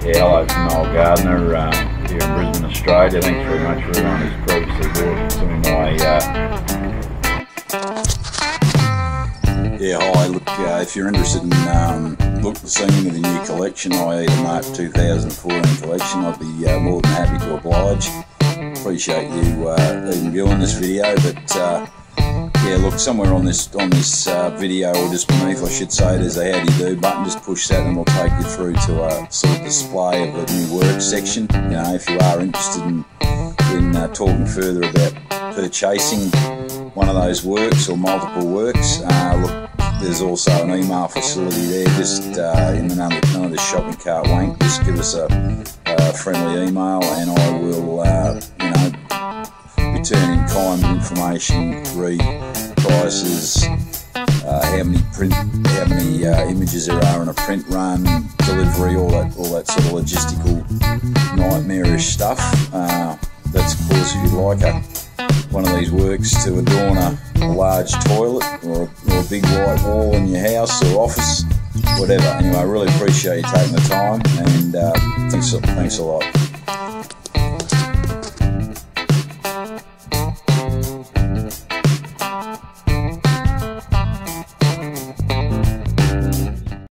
Yeah, hello, it's Noel Gardner um, here in Brisbane, Australia. Thanks very much for everyone who's previously bought some of my. Uh... Yeah, hi. Look, uh, if you're interested in um, look seeing the new collection, i.e. the Mark 2014 collection, I'd be uh, more than happy to oblige. Appreciate you uh, even viewing this video, but uh, yeah, look, somewhere on this on this uh, video or just beneath, I should say, there's a how do you do button. Just push that, and it'll take you through to a sort of display of the new work section. You know, if you are interested in in uh, talking further about purchasing one of those works or multiple works, uh, look, there's also an email facility there. Just uh, in the number, none of the shopping cart wank. Just give us a, a friendly email, and I will, you kind information, read prices, uh, how many print, how many uh, images there are in a print run, delivery, all that, all that sort of logistical nightmarish stuff. Uh, that's of course if you'd like a one of these works to adorn a, a large toilet or a, or a big white wall in your house or office, whatever. Anyway, I really appreciate you taking the time and uh, thanks, thanks a lot.